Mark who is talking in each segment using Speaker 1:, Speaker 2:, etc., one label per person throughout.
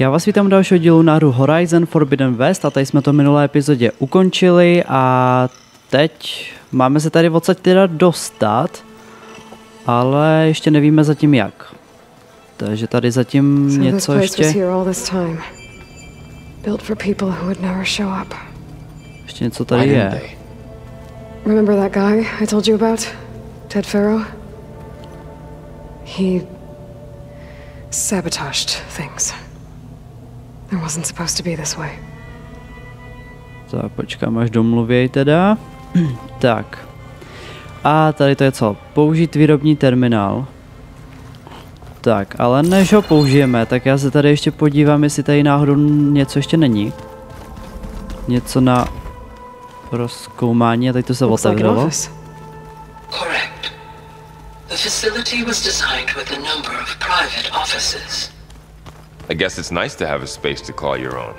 Speaker 1: Já vás vítám u dalšího dílu na hru Horizon Forbidden West a tady jsme to v minulé epizodě ukončili a teď máme se tady odsaď teda dostat, ale ještě nevíme zatím jak. Takže tady zatím
Speaker 2: So
Speaker 1: něco ještě,
Speaker 2: here all this time. Built for people who would never show up.
Speaker 1: ještě něco tady je.
Speaker 2: Remember that guy I told you about? Ted Farrow? He sabotaged things. It wasn't supposed to be this way.
Speaker 1: Tak počkám až domluvěj teda. tak. A tady to je co? Použít výrobní terminál. Tak, ale než ho použijeme, tak já se tady ještě podívám, jestli tady náhodou něco ještě není. Něco na rozkoumání a teď to se otevřelo.
Speaker 3: Correct. The facility was designed with a number of private offices.
Speaker 4: I guess it's nice to have a space to call your own.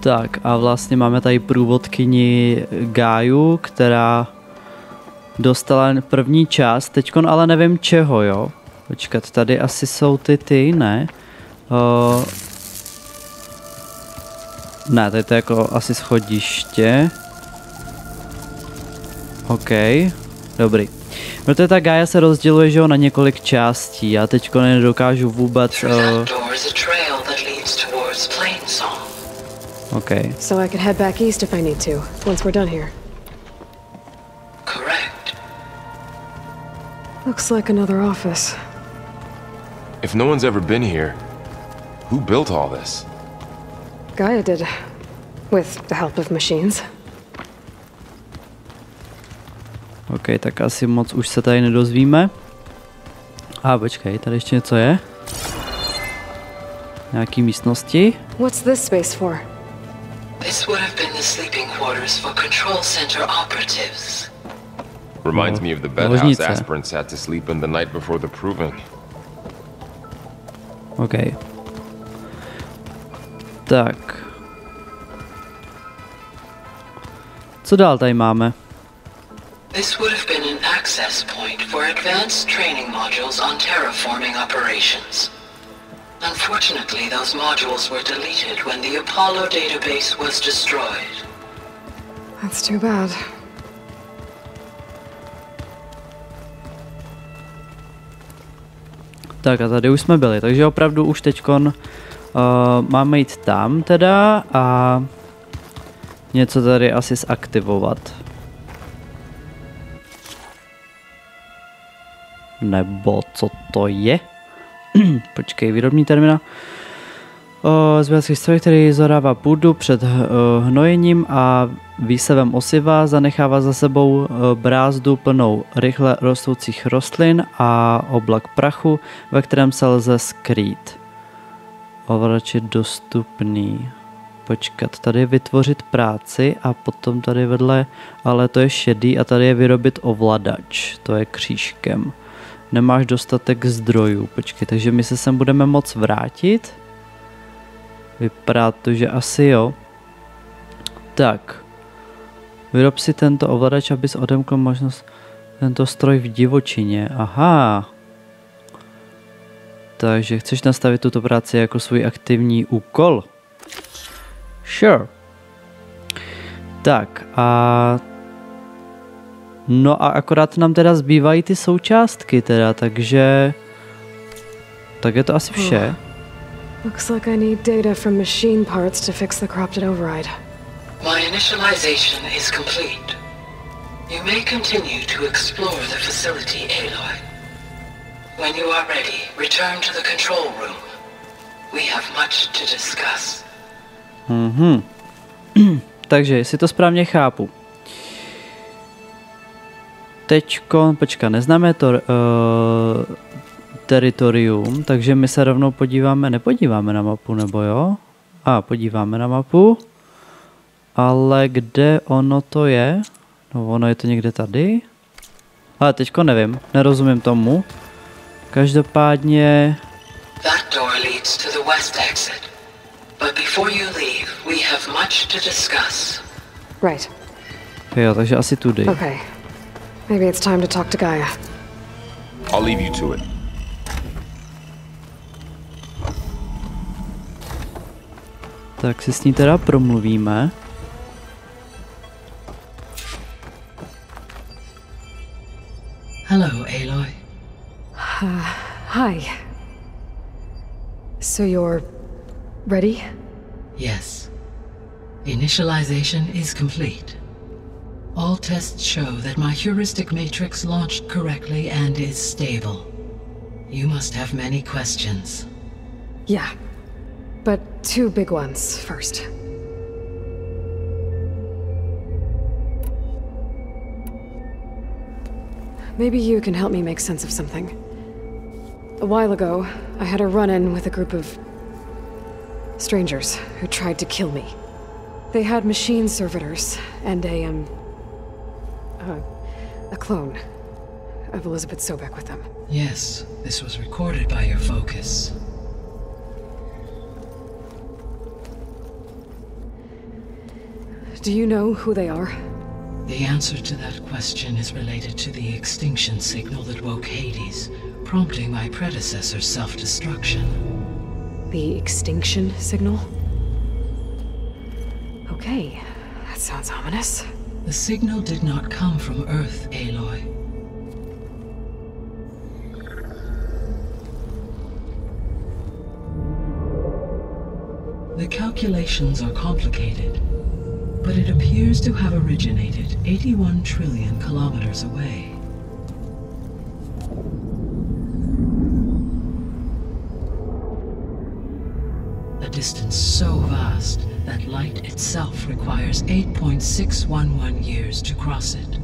Speaker 1: Tak a vlastně máme tady průvodkyni Gáju, která dostala první část, teďkon ale nevím čeho, jo. Počkat, tady asi jsou ty ty, ne? Uh, ne, tady to je jako asi schodiště. OK, dobrý. Protože ta Gaia se rozděluje, že jo, na několik částí. Já teďko nedokážu vůbec... Uh. OK.
Speaker 2: So I could head back east if I need to, once we're done here.
Speaker 3: Correct.
Speaker 2: Looks like another office.
Speaker 4: If no one's ever been here, who built all this?
Speaker 2: Gaia did. With the help of machines.
Speaker 1: OK, tak asi moc už se tady nedozvíme. A počkej, tady ještě něco je. Nějaký místnosti.
Speaker 2: What's this space for?
Speaker 3: This would have been the sleeping quarters for control center operatives.
Speaker 4: Reminds me of the bedhouse aspirants had to sleep in the night before the proving.
Speaker 1: OK. Tak. Co dál tady máme?
Speaker 3: This would have been an access point for advanced training modules on terraforming operations. Unfortunately, those modules were deleted when the Apollo database was destroyed.
Speaker 2: That's too bad.
Speaker 1: Tak a tady už jsme byli, takže opravdu už teďkon uh, máme jít tam teda a něco tady asi zaktivovat. Nebo co to je? Počkej, výrobní termína. Zběrací stroj, který zadává půdu před uh, hnojením a výsevem osiva, zanechává za sebou uh, brázdu plnou rychle rostoucích rostlin a oblak prachu, ve kterém se lze skrýt. Ovladač je dostupný. Počkat, tady je vytvořit práci a potom tady vedle, ale to je šedý a tady je vyrobit ovladač, to je křížkem. Nemáš dostatek zdrojů, počkej, takže my se sem budeme moc vrátit? Vypadá to, že asi jo. Tak. Vyrob si tento ovladač, abys odemkl možnost tento stroj v divočině. Aha. Takže chceš nastavit tuto práci jako svůj aktivní úkol? Sure. Tak a... No a akorát nám teda zbývají ty součástky teda, takže... Tak je to asi vše.
Speaker 2: Looks like I need data from machine parts to fix the corrupted override.
Speaker 3: My initialization is complete. You may continue to explore the facility, Aloy. When you are ready, return to the control room. We have much to discuss.
Speaker 1: Mhm. Takže, jestli to správně chápu. Teďko, počka, neznáme to uh, teritorium, takže my se rovnou podíváme, nepodíváme na mapu, nebo jo? A, podíváme na mapu. Ale kde ono to je? No, ono je to někde tady. Ale teďko nevím, nerozumím tomu. Každopádně...
Speaker 3: That door leads to the west exit. But before you leave, we have much to discuss.
Speaker 2: Right.
Speaker 1: Jo, takže asi tudy.
Speaker 2: Okay. Maybe it's time to talk to Gaia.
Speaker 4: I'll leave you to it.
Speaker 1: Tak si s ní teda promluvíme.
Speaker 3: Hello, Aloy.
Speaker 2: Uh, hi. So you're ready?
Speaker 3: Yes. Initialization is complete. All tests show that my heuristic matrix launched correctly and is stable. You must have many questions.
Speaker 2: Yeah. But two big ones first. Maybe you can help me make sense of something. A while ago, I had a run in with a group of strangers who tried to kill me. They had machine servitors and a, um. Uh, a clone of Elizabeth Sobek with them.
Speaker 3: Yes, this was recorded by your focus.
Speaker 2: Do you know who they are?
Speaker 3: The answer to that question is related to the extinction signal that woke Hades, prompting my predecessor's self-destruction.
Speaker 2: The extinction signal? Okay, that sounds ominous.
Speaker 3: The signal did not come from Earth, Aloy. The calculations are complicated, but it appears to have originated 81 trillion kilometers away. Requires 8.611 years to cross it.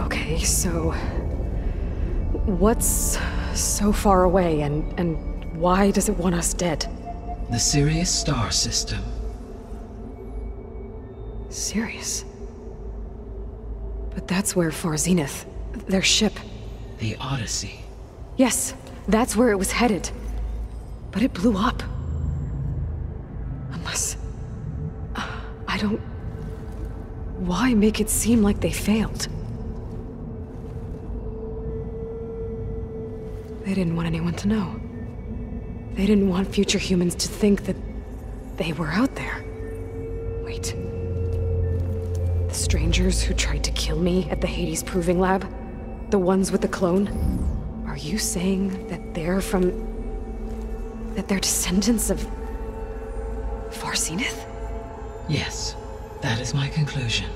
Speaker 2: Okay, so. What's so far away and, and why does it want us dead?
Speaker 3: The Sirius star system.
Speaker 2: Sirius? But that's where Far Zenith, their ship.
Speaker 3: The Odyssey.
Speaker 2: Yes, that's where it was headed. But it blew up. Unless. uh, I don't. Why make it seem like they failed? They didn't want anyone to know. They didn't want future humans to think that they were out there. Wait. The strangers who tried to kill me at the Hades Proving Lab? The ones with the clone? Are you saying that they're from. that they're descendants of. Far Zenith?
Speaker 3: Yes, that is my conclusion.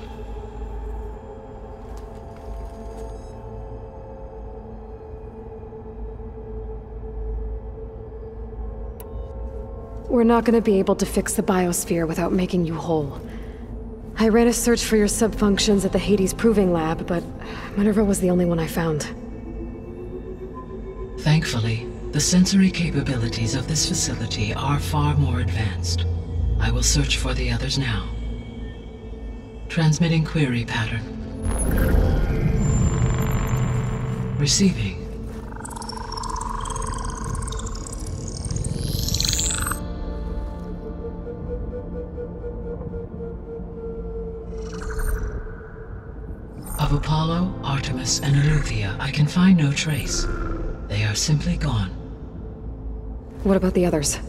Speaker 2: We're not gonna be able to fix the biosphere without making you whole. I ran a search for your subfunctions at the Hades Proving Lab, but Minerva was the only one I found.
Speaker 3: Thankfully, the sensory capabilities of this facility are far more advanced. I will search for the others now. Transmitting query pattern. Receiving. Of Apollo, Artemis, and Eleuthia, I can find no trace. Are simply gone.
Speaker 2: What about the others?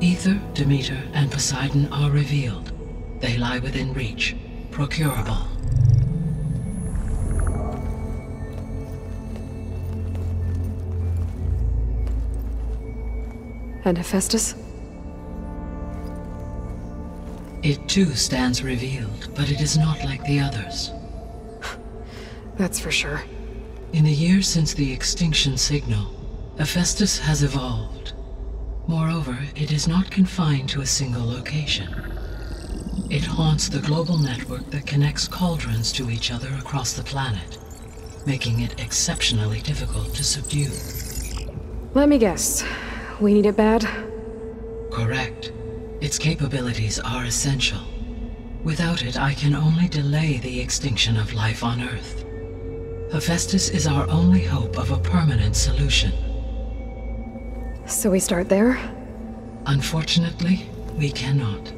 Speaker 3: Ether, Demeter, and Poseidon are revealed. They lie within reach, procurable.
Speaker 2: And Hephaestus?
Speaker 3: It too stands revealed, but it is not like the others.
Speaker 2: That's for sure.
Speaker 3: In the years since the extinction signal, Hephaestus has evolved. Moreover, it is not confined to a single location. It haunts the global network that connects cauldrons to each other across the planet, making it exceptionally difficult to subdue.
Speaker 2: Let me guess. We need it bad?
Speaker 3: Correct. Its capabilities are essential. Without it, I can only delay the extinction of life on Earth. Hephaestus is our only hope of a permanent solution.
Speaker 2: So we start there?
Speaker 3: Unfortunately, we cannot.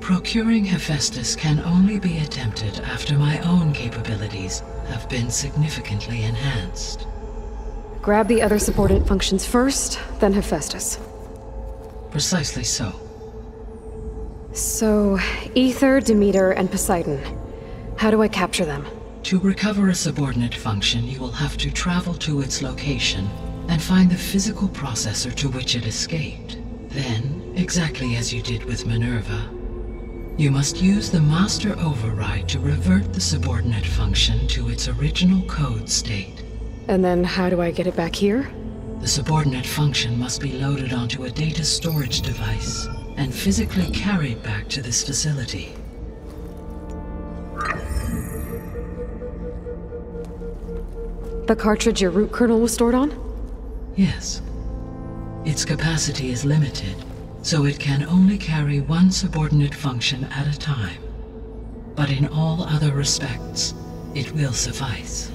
Speaker 3: Procuring Hephaestus can only be attempted after my own capabilities have been significantly enhanced.
Speaker 2: Grab the other subordinate functions first, then Hephaestus.
Speaker 3: Precisely so.
Speaker 2: So, Ether, Demeter, and Poseidon. How do I capture them?
Speaker 3: To recover a subordinate function, you will have to travel to its location and find the physical processor to which it escaped. Then, exactly as you did with Minerva, you must use the master override to revert the subordinate function to its original code state.
Speaker 2: And then how do I get it back here?
Speaker 3: The subordinate function must be loaded onto a data storage device and physically carried back to this facility.
Speaker 2: The cartridge your root kernel was stored on?
Speaker 3: Yes. Its capacity is limited, so it can only carry one subordinate function at a time. But in all other respects, it will suffice.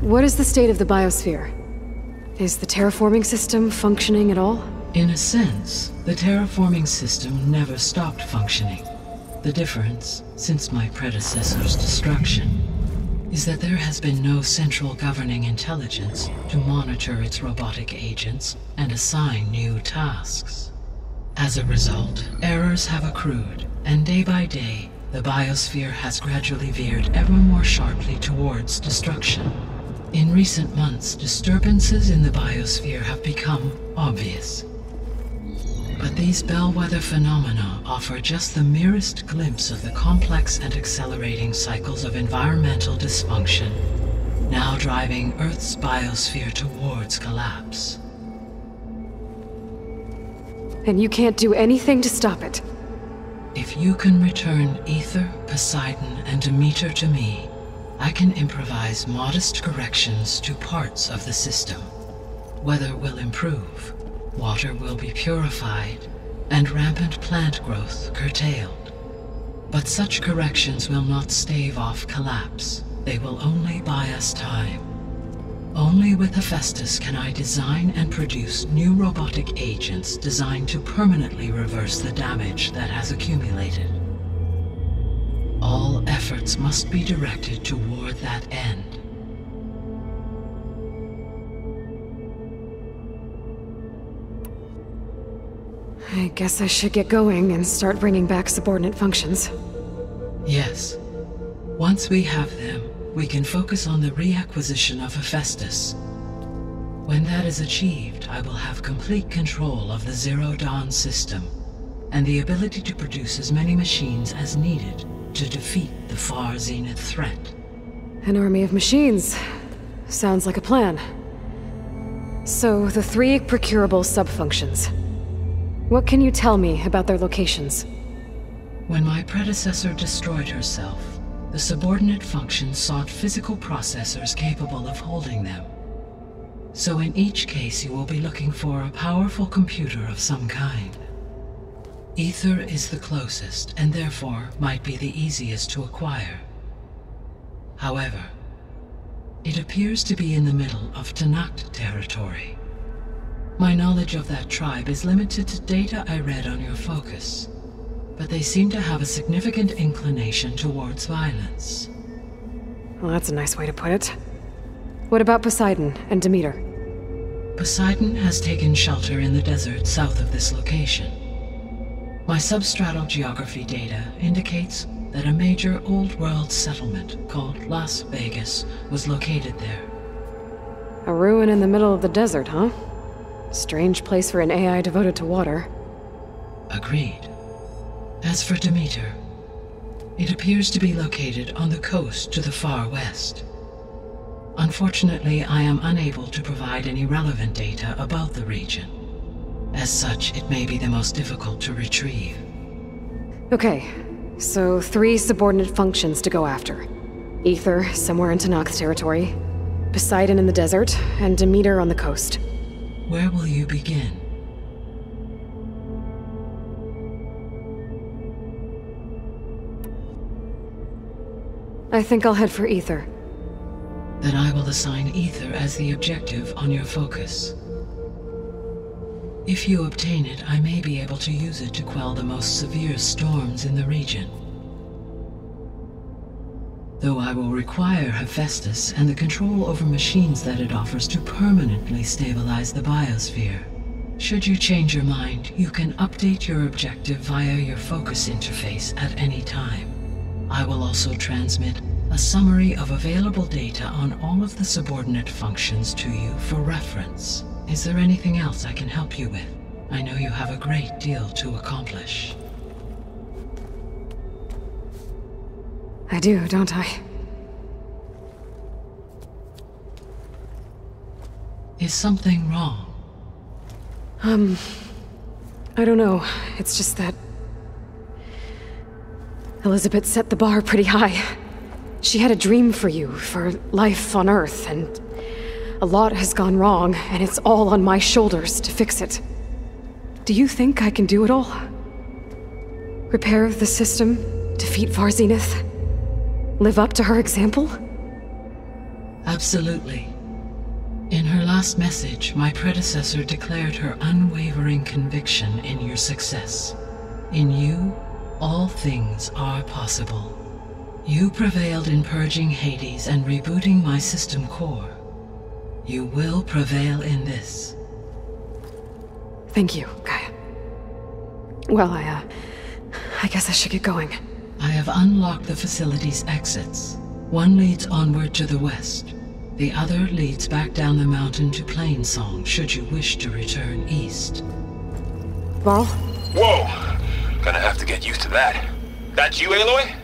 Speaker 2: What is the state of the biosphere? Is the terraforming system functioning at all?
Speaker 3: In a sense, the terraforming system never stopped functioning. The difference, since my predecessor's destruction, is that there has been no central governing intelligence to monitor its robotic agents and assign new tasks. As a result, errors have accrued, and day by day, the biosphere has gradually veered ever more sharply towards destruction. In recent months, disturbances in the biosphere have become obvious. But these bellwether phenomena offer just the merest glimpse of the complex and accelerating cycles of environmental dysfunction, now driving Earth's biosphere towards collapse.
Speaker 2: And you can't do anything to stop it.
Speaker 3: If you can return Ether, Poseidon, and Demeter to me, I can improvise modest corrections to parts of the system. Weather will improve, water will be purified, and rampant plant growth curtailed. But such corrections will not stave off collapse. They will only buy us time. Only with Hephaestus can I design and produce new robotic agents designed to permanently reverse the damage that has accumulated. All efforts must be directed toward that end.
Speaker 2: I guess I should get going and start bringing back subordinate functions.
Speaker 3: Yes. Once we have them, we can focus on the reacquisition of Hephaestus. When that is achieved, I will have complete control of the Zero Dawn system, and the ability to produce as many machines as needed to defeat the far zenith threat.
Speaker 2: An army of machines. Sounds like a plan. So, the three procurable subfunctions. What can you tell me about their locations?
Speaker 3: When my predecessor destroyed herself, the subordinate function sought physical processors capable of holding them. So in each case you will be looking for a powerful computer of some kind. Ether is the closest, and therefore might be the easiest to acquire. However, it appears to be in the middle of Tanakh territory. My knowledge of that tribe is limited to data I read on your focus, but they seem to have a significant inclination towards violence.
Speaker 2: Well, that's a nice way to put it. What about Poseidon and Demeter?
Speaker 3: Poseidon has taken shelter in the desert south of this location. My substratal geography data indicates that a major old world settlement called Las Vegas was located there.
Speaker 2: A ruin in the middle of the desert, huh? Strange place for an AI devoted to water.
Speaker 3: Agreed. As for Demeter, it appears to be located on the coast to the far west. Unfortunately, I am unable to provide any relevant data about the region. As such, it may be the most difficult to retrieve.
Speaker 2: Okay, so three subordinate functions to go after. Ether, somewhere in Tanakh territory. Poseidon in the desert, and Demeter on the coast.
Speaker 3: Where will you begin?
Speaker 2: I think I'll head for Ether.
Speaker 3: Then I will assign Ether as the objective on your focus. If you obtain it, I may be able to use it to quell the most severe storms in the region. Though I will require Hephaestus and the control over machines that it offers to permanently stabilize the biosphere. Should you change your mind, you can update your objective via your focus interface at any time. I will also transmit a summary of available data on all of the subordinate functions to you for reference. Is there anything else I can help you with? I know you have a great deal to accomplish.
Speaker 2: I do, don't I?
Speaker 3: Is something wrong?
Speaker 2: Um, I don't know. It's just that. Elizabeth set the bar pretty high. She had a dream for you, for life on Earth, and a lot has gone wrong, and it's all on my shoulders to fix it. Do you think I can do it all? Repair the system, defeat Varzenith, live up to her example?
Speaker 3: Absolutely. In her last message, my predecessor declared her unwavering conviction in your success. In you, all things are possible. You prevailed in purging Hades and rebooting my system core. You will prevail in this.
Speaker 2: Thank you, Gaia. Well, I, uh, I guess I should get going.
Speaker 3: I have unlocked the facility's exits. One leads onward to the west. The other leads back down the mountain to Plainsong should you wish to return east.
Speaker 2: Varl?
Speaker 5: Whoa! Gonna have to get used to that. That's you, Aloy?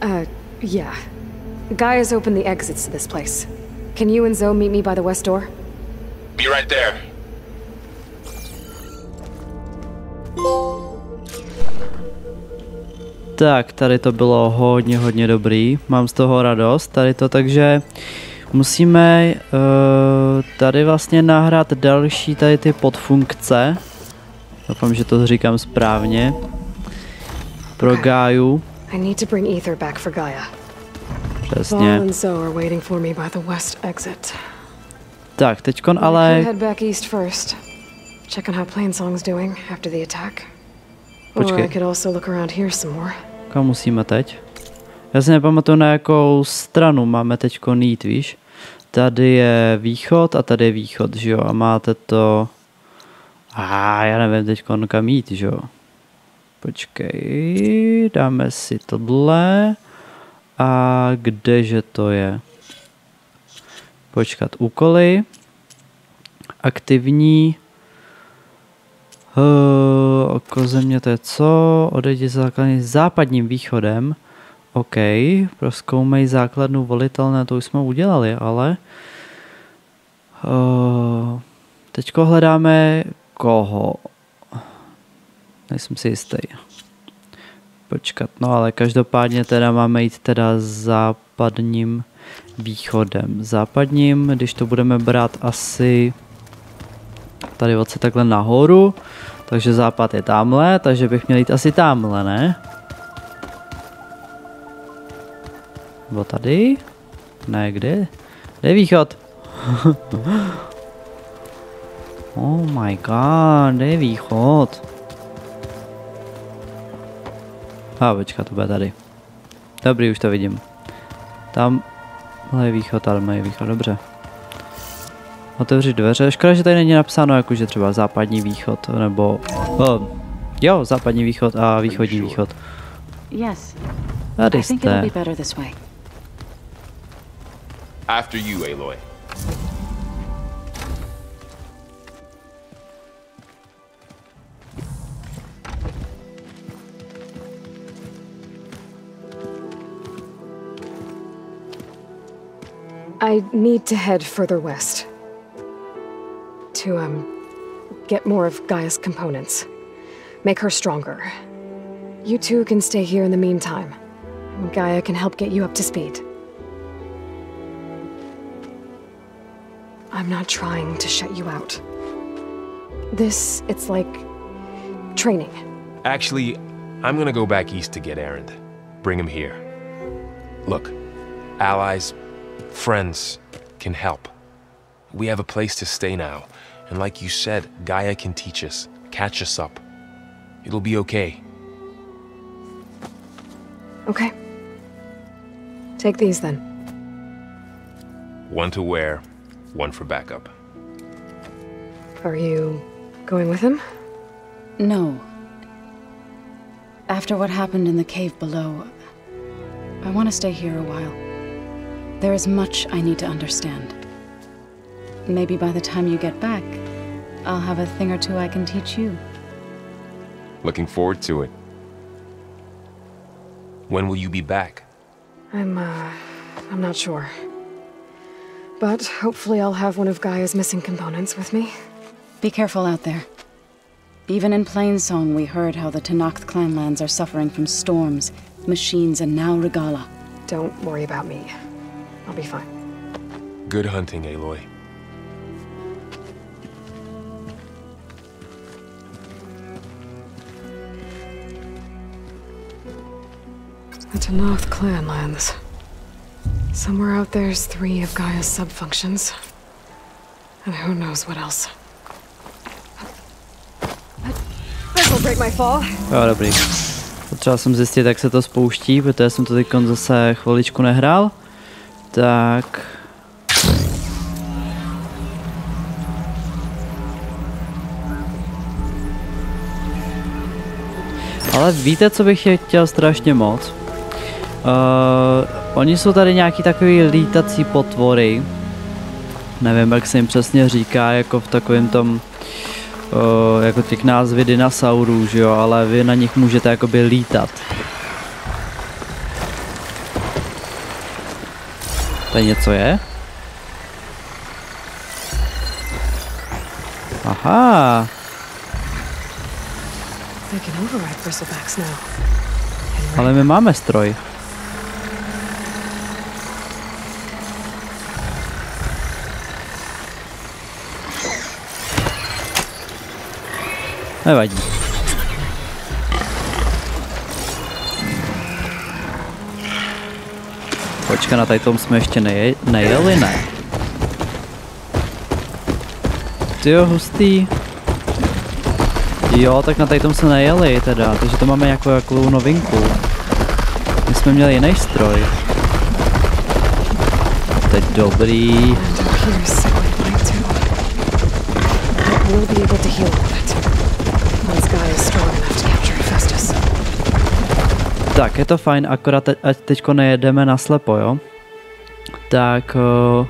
Speaker 2: Uh, yeah. Gaia's opened the exits to this place. Can you and Zoe meet me by the west door?
Speaker 5: Be right there.
Speaker 1: Tak, tady to bylo hodně, hodně dobrý. Mám z toho radost, tady to, takže musíme uh, tady vlastně nahrát další tady ty podfunkce. Doufám, že to říkám správně. Pro
Speaker 2: Gaia.
Speaker 1: Přesně. Tak, teďkon ale...
Speaker 2: Check on how Plainsong's doing after the attack.
Speaker 1: Počkej.
Speaker 2: could also look around here some more.
Speaker 1: Kam musíme teď? Já si nepamatuju na jakou stranu máme teď jít, víš? Tady je východ a tady je východ, že jo? A máte to... A ah, já nevím teď kam jít, že jo? Počkej, dáme si tohle. A kdeže to je? Počkat, úkoly. Aktivní. Uh, oko země to je co? Odejdi za základní západním východem. OK, proskoumej základnu volitelné, to už jsme udělali, ale... Uh, teďko hledáme koho? Nejsem si jistý. Počkat, no ale každopádně teda máme jít teda západním východem. Západním, když to budeme brát asi tady odse takhle nahoru, takže západ je tamhle, takže bych měl jít asi tamhle, ne? Nebo tady? Ne, kde? Kde je východ? oh my god, kde je východ? A počkat, to bude tady. Dobrý, už to vidím. Tam je východ, ale je východ, dobře. Otevřít dveře. Škoda, že tady není napsáno jakože třeba západní východ, nebo... Oh, jo, západní východ a východní východ.
Speaker 6: Yes.
Speaker 1: Tady jste.
Speaker 4: After you, Aloy.
Speaker 2: I need to head further west. To, um, get more of Gaia's components. Make her stronger. You two can stay here in the meantime. Gaia can help get you up to speed. I'm not trying to shut you out. This, it's like training.
Speaker 4: Actually, I'm gonna go back east to get Erend. Bring him here. Look, allies, friends can help. We have a place to stay now, And like you said, Gaia can teach us, catch us up. It'll be okay.
Speaker 2: Okay. Take these then.
Speaker 4: One to wear, one for backup.
Speaker 2: Are you going with him?
Speaker 6: No. After what happened in the cave below, I want to stay here a while. There is much I need to understand. Maybe by the time you get back, I'll have a thing or two I can teach you.
Speaker 4: Looking forward to it. When will you be back?
Speaker 2: I'm, uh, I'm not sure. But hopefully I'll have one of Gaia's missing components with me.
Speaker 6: Be careful out there. Even in Plainsong, we heard how the Tenakth clanlands are suffering from storms, machines, and now Regala.
Speaker 2: Don't worry about me. I'll be fine.
Speaker 4: Good hunting, Aloy.
Speaker 2: The Tenakth clanlands. Somewhere out there's three of Gaia's subfunctions. And who knows what else. This'll break my fall.
Speaker 1: Jo, dobrý. Potřeboval jsem zjistit, jak se to spouští, protože jsem to teď zase chviličku nehrál. Tak... Ale víte, co bych chtěl strašně moc? Uh, oni jsou tady nějaký takový lítací potvory. Nevím, jak se jim přesně říká, jako v takovém tom uh, jako těch názvy dinosaurů, že jo, ale vy na nich můžete jakoby lítat. Tady něco je? Aha, ale my máme stroj. Nevadí. Počka, na tady tom jsme ještě neje, nejeli, ne? Tyjo, hustý. Jo, tak na tady tom jsme nejeli teda, takže to máme jako jakou novinku. My jsme měli jiný stroj. Teď dobrý. Tak, je to fajn, akorát te, ať teďko nejedeme na slepo, jo? Tak, uh,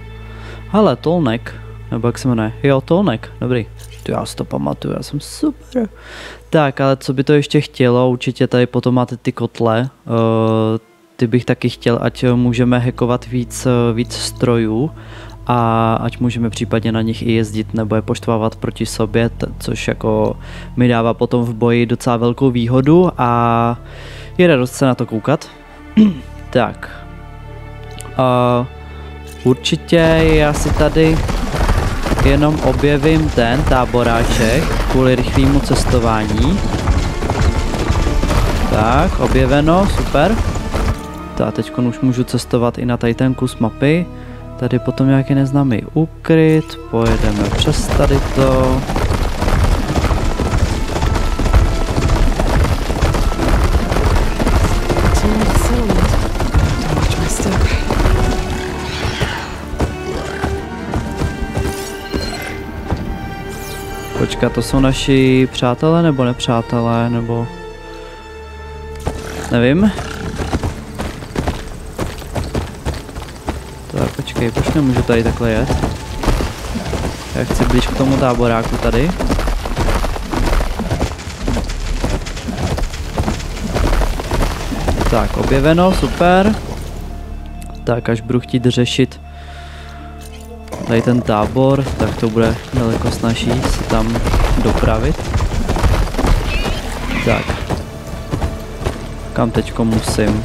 Speaker 1: hele, Tolnek, nebo jak se jmenuje? Jo, Tolnek, dobrý. Tu já si to pamatuju, já jsem super. Tak, ale co by to ještě chtělo, určitě tady potom máte ty kotle, uh, ty bych taky chtěl, ať můžeme hackovat víc, eh, víc strojů a ať můžeme případně na nich i jezdit nebo je poštvávat proti sobě, což jako mi dává potom v boji docela velkou výhodu a je radost se na to koukat. tak. Uh, určitě já si tady jenom objevím ten táboráček kvůli rychlému cestování. Tak, objeveno, super. Tak, teď už můžu cestovat i na tady ten kus mapy. Tady potom nějaký neznámý ukryt, pojedeme přes tady to. Počkat, to jsou naši přátelé nebo nepřátelé, nebo... Nevím. Tak, počkej, proč nemůžu tady takhle jet? Já chci blíž k tomu táboráku tady. Tak, objeveno, super. Tak, až budu chtít řešit tady ten tábor, tak to bude daleko snažší se tam dopravit. Tak. Kam teďko musím?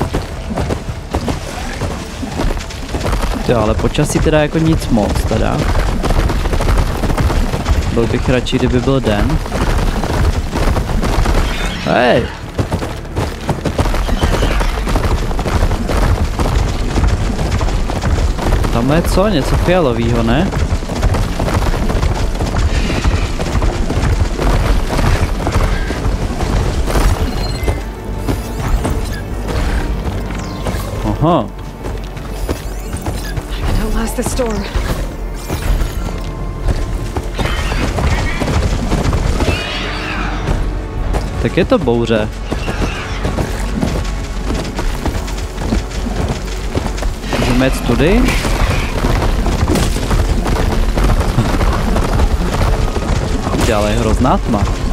Speaker 1: Jo, ale počasí teda jako nic moc teda. Byl bych radši, kdyby byl den. Hej! Tam je co? Něco fialového, ne? Aha.
Speaker 2: This storm.
Speaker 1: Tak je to bouře. Můžeme jet tudy? Je hrozná tma.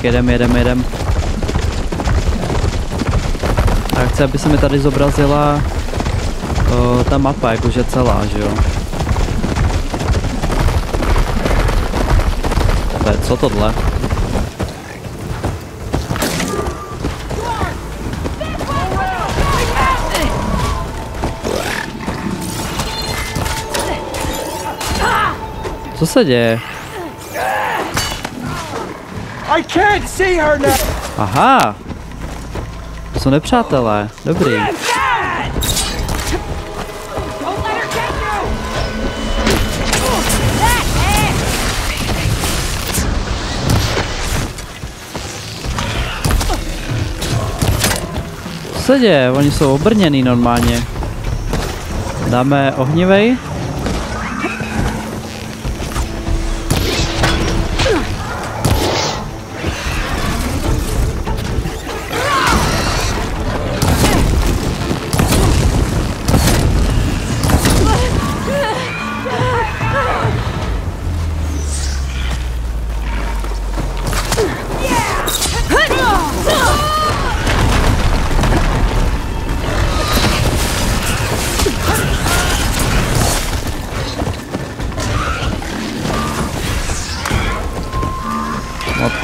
Speaker 1: Tak, jedem, jedem, jedem. A chci, aby se mi tady zobrazila o, ta mapa, jakože celá, že jo. To co tohle? Co se děje?
Speaker 7: I can't see her now!
Speaker 1: Aha! To jsou nepřátelé. Dobrý. Co se děje? Oni jsou obrněný normálně. Dáme ohnivej.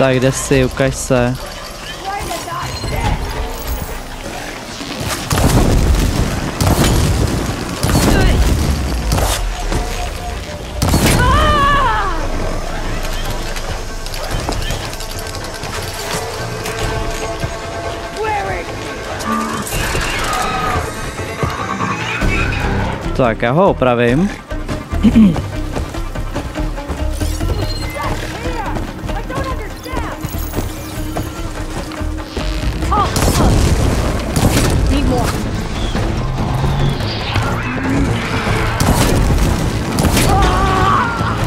Speaker 1: tā agressivo, Kaiçá. Так,
Speaker 2: аго, правим.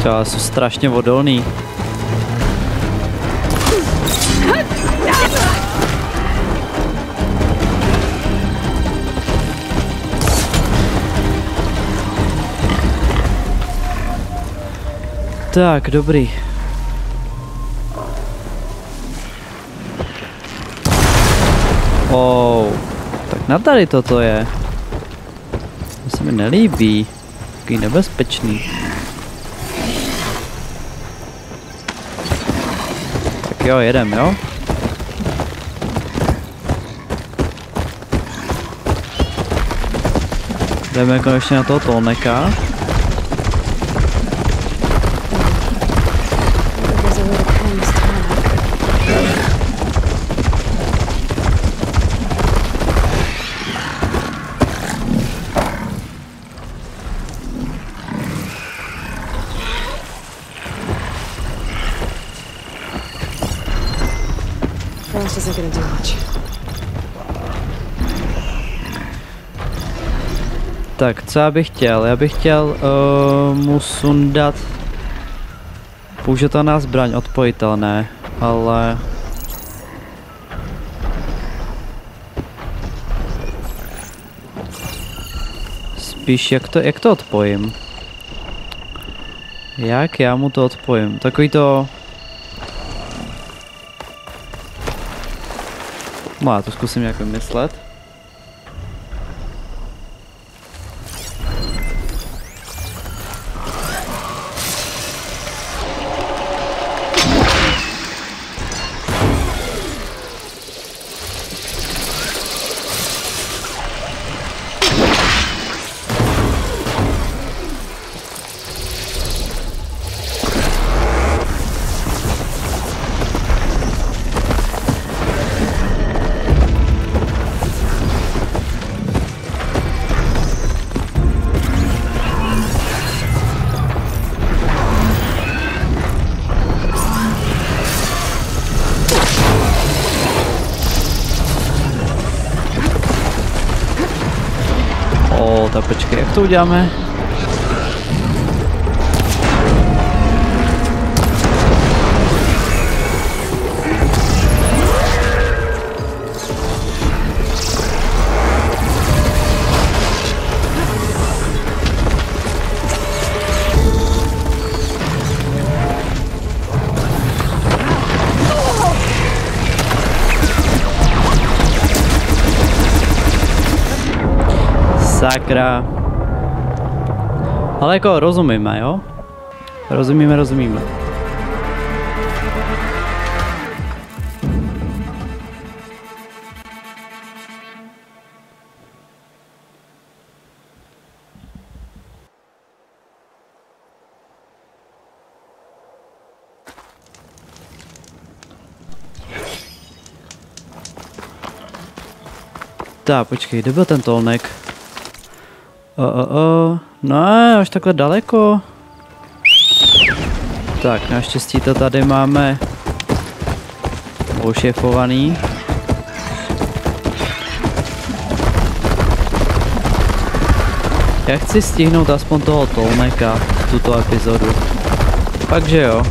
Speaker 1: Třeba jsou strašně odolný. Tak, dobrý. Oh, tak na tady toto je. To se mi nelíbí. Takový nebezpečný. Jo, jedem, jo? Jdeme konečně na toho tolneka. Tak, co já bych chtěl? Já bych chtěl uh, mu sundat použitelná zbraň odpojitelné, ale... Spíš jak to, jak to odpojím? Jak já mu to odpojím? Takový to... No, já to zkusím nějak vymyslet. Tak počkej, jak to uděláme? Sakra. Ale jako rozumíme, jo? Rozumíme, rozumíme. Tak, počkej, kde byl ten tolnek? O, o, o, no až takhle daleko. Tak, naštěstí to tady máme ošefovaný. Já chci stihnout aspoň toho Tolneka tuto epizodu. Takže jo.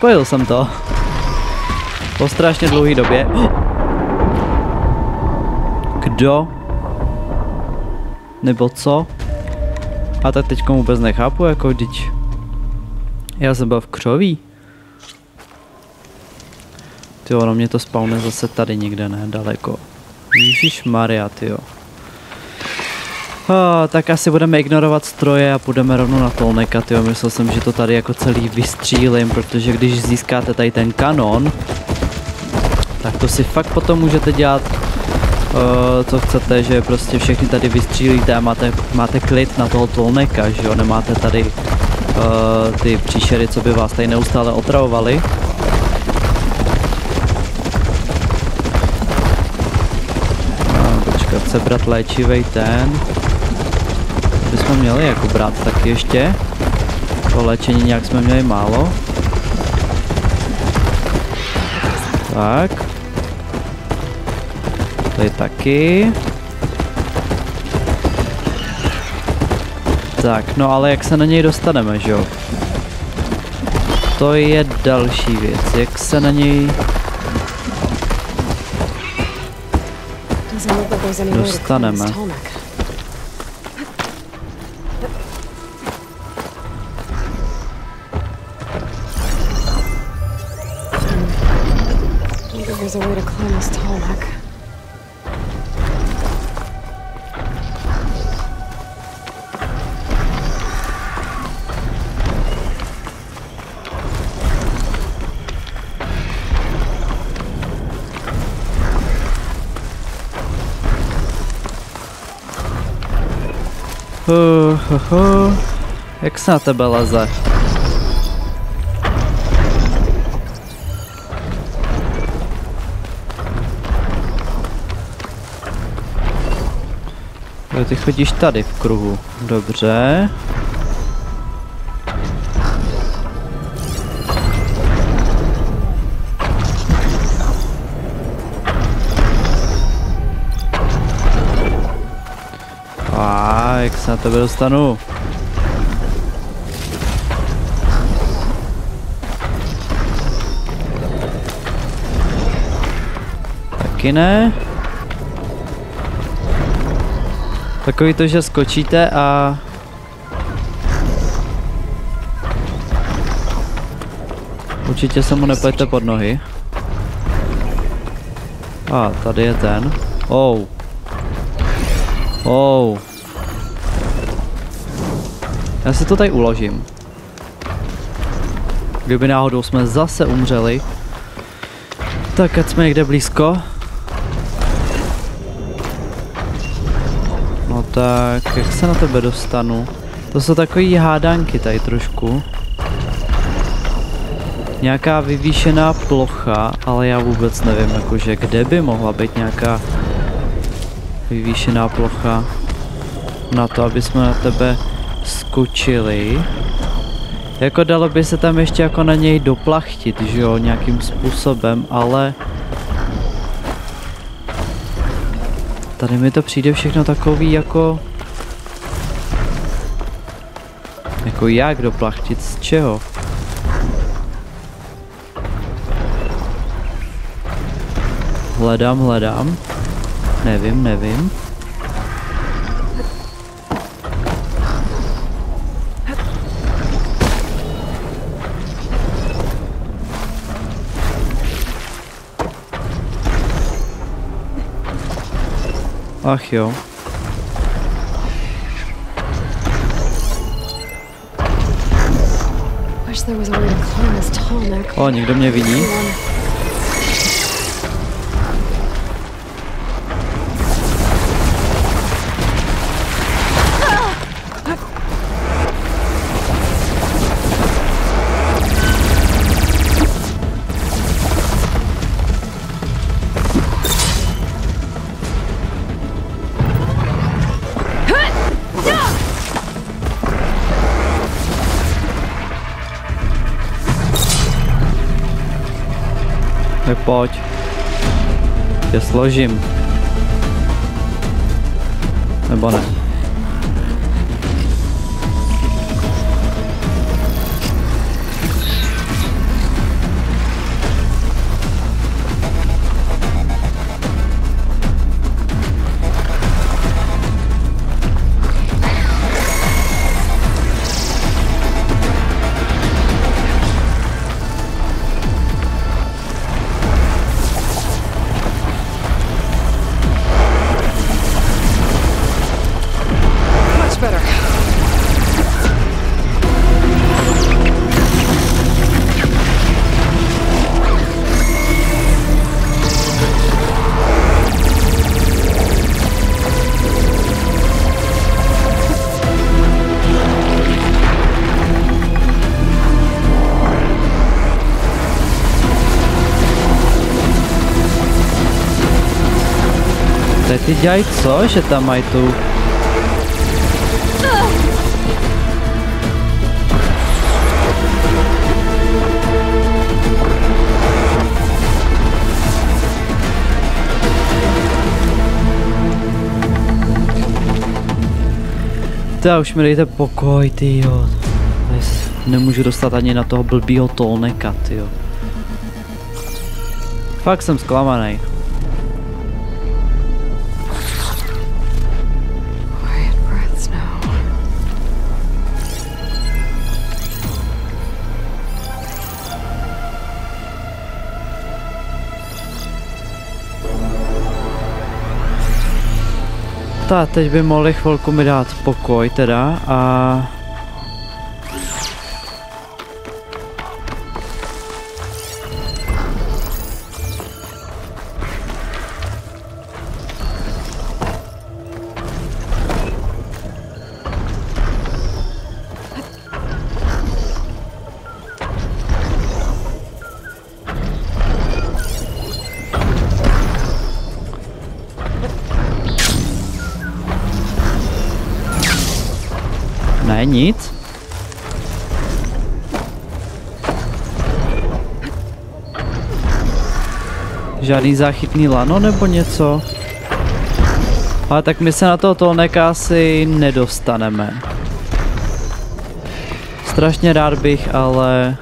Speaker 1: Ale odpojil jsem to. Po strašně dlouhé době. Kdo? Nebo co? A tak teď vůbec nechápu, jako když... Já jsem byl v křoví. Ty ono mě to spawne zase tady někde, ne? Daleko. Ježíš Maria, tyjo. Oh, tak asi budeme ignorovat stroje a půjdeme rovnou na Tolneka, tyjo. Myslel jsem, že to tady jako celý vystřílim, protože když získáte tady ten kanon, tak to si fakt potom můžete dělat uh, co chcete, že prostě všechny tady vystřílíte a máte, máte klid na toho Tolneka, že jo, nemáte tady uh, ty příšery, co by vás tady neustále otravovali. A, počkat sebrat léčivej ten. Bychom měli jako brát taky ještě. To léčení nějak jsme měli málo. Tak. Tady taky. Tak, no ale jak se na něj dostaneme, že jo? To je další věc, jak se na něj
Speaker 2: Doesn't there's a way to climb this tall
Speaker 1: neck. Ho, ho, ho. Jak sna ta balaza. Jo, ty chodíš tady v kruhu. Dobře. A jak se na tebe dostanu? Taky ne. Takový to, že skočíte a... Určitě se mu nepojďte pod nohy. A, tady je ten. Oh. Oh. Já si to tady uložím. Kdyby náhodou jsme zase umřeli, tak ať jsme někde blízko. No tak, jak se na tebe dostanu? To jsou takový hádanky tady trošku. Nějaká vyvýšená plocha, ale já vůbec nevím, jakože kde by mohla být nějaká vyvýšená plocha na to, aby jsme na tebe skočili. Jako dalo by se tam ještě jako na něj doplachtit, že jo, nějakým způsobem, ale... Tady mi to přijde všechno takový jako... Jako jak doplachtit, z čeho? Hledám, hledám. Nevím, nevím.
Speaker 2: This Tolmec.
Speaker 1: O, někdo mě vidí. Tě složím. Nebo ne. Ty dělají co, že tam mají tu... Ty už mi dejte pokoj, ty jo. Nemůžu dostat ani na toho blbýho tolneka, ty jo. Fakt jsem zklamaný. Tak, teď by mohli chvilku mi dát pokoj teda a... Žádný záchytný lano nebo něco? Ale tak my se na toho tolneka asi nedostaneme. Strašně rád bych, ale...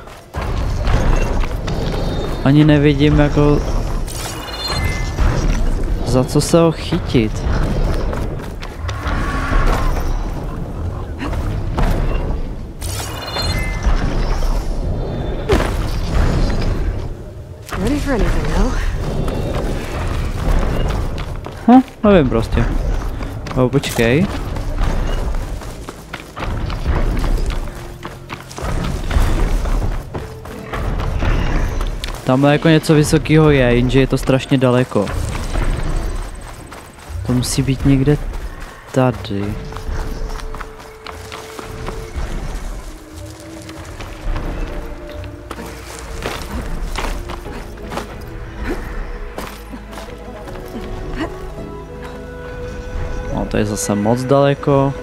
Speaker 1: Ani nevidím jako... Za co se ho chytit. Nevím prostě. O, počkej. Tamhle jako něco vysokého je, jenže je to strašně daleko. To musí být někde tady. Zase moc daleko.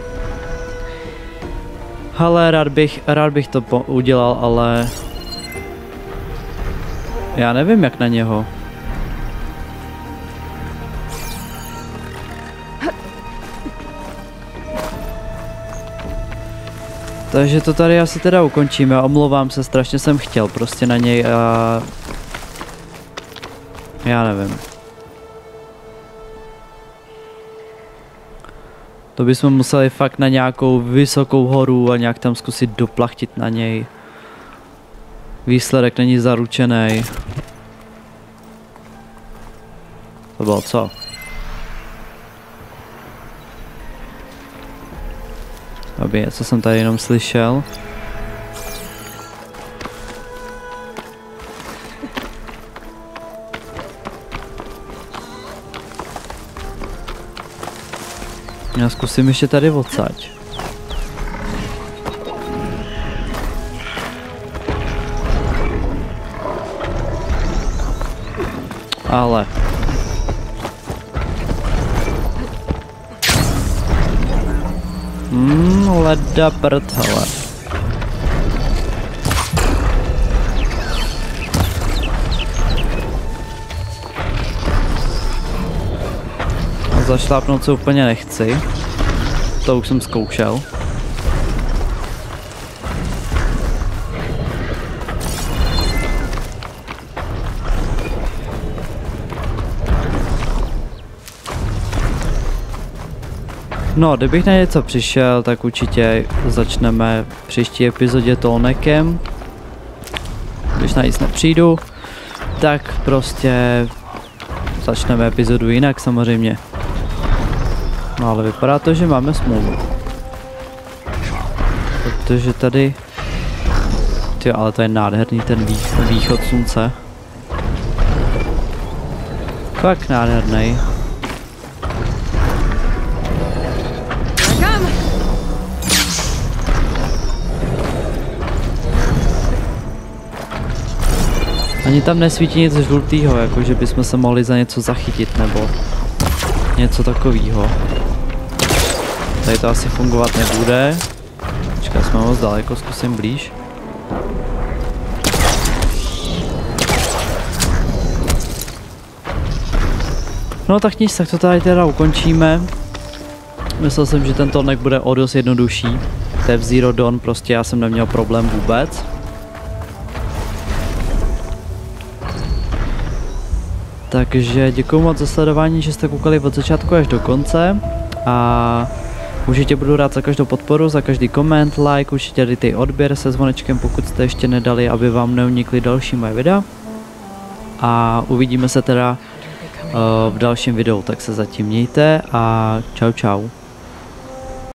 Speaker 1: Ale rád bych, rád bych to udělal, ale... Já nevím jak na něho. Takže to tady asi teda ukončíme, omlouvám se, strašně jsem chtěl prostě na něj a... Já nevím. To bychom museli fakt na nějakou vysokou horu a nějak tam zkusit doplachtit na něj. Výsledek není zaručený. To bylo co? Době, co jsem tady jenom slyšel? Já zkusím ještě tady odsaď. Ale. Hmm, leda prd, hele. Zašlápnout se úplně nechci. To už jsem zkoušel. No, kdybych na něco přišel, tak určitě začneme v příští epizodě Tolnekem. Když na nic nepřijdu, tak prostě začneme epizodu jinak samozřejmě. No ale vypadá to, že máme smůlu. Protože tady... Ty, ale to je nádherný ten vých, východ slunce. Fakt nádherný. Ani tam nesvítí nic žlutýho, jako že bychom se mohli za něco zachytit, nebo... něco takového. Tady to asi fungovat nebude. Počkej, jsme moc daleko, zkusím blíž. No tak nic, tak to tady teda ukončíme. Myslel jsem, že tento nek bude o dost jednodušší. To je v Zero Dawn, prostě já jsem neměl problém vůbec. Takže děkuji moc za sledování, že jste koukali od začátku až do konce a určitě budu rád za každou podporu, za každý koment, like, určitě dejte odběr se zvonečkem, pokud jste ještě nedali, aby vám neunikly další moje videa. A uvidíme se teda uh, v dalším videu, tak se zatím mějte a čau čau.